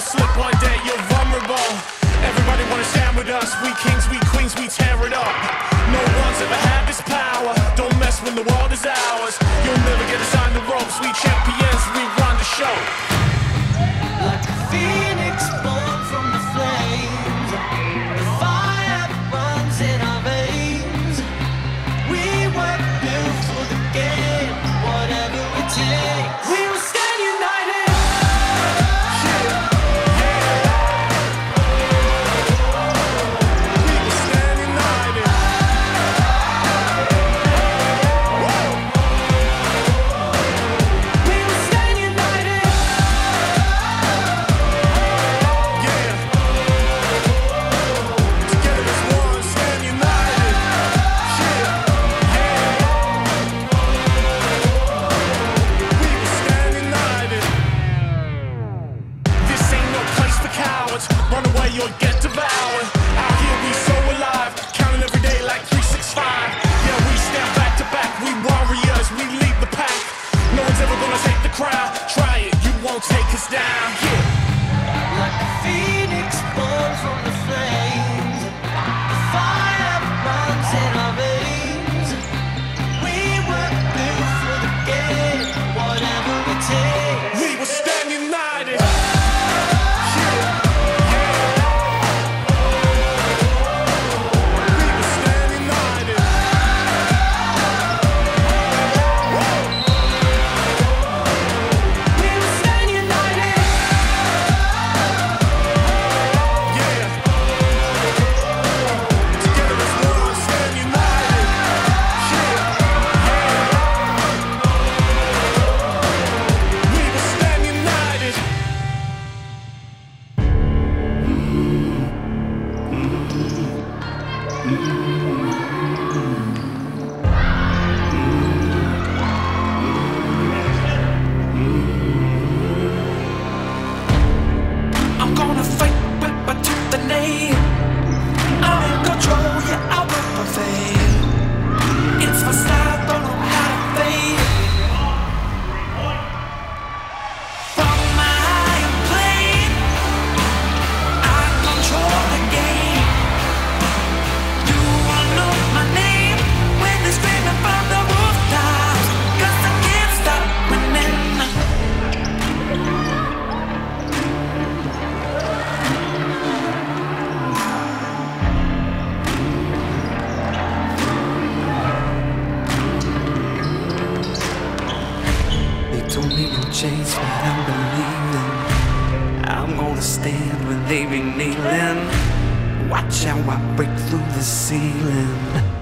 You'll slip one day, you're vulnerable. Everybody wanna stand with us. We kings, we queens, we tear it up. No one's ever had this power. Don't mess when the world is ours. You'll down. leaving kneeling. Watch how I break through the ceiling.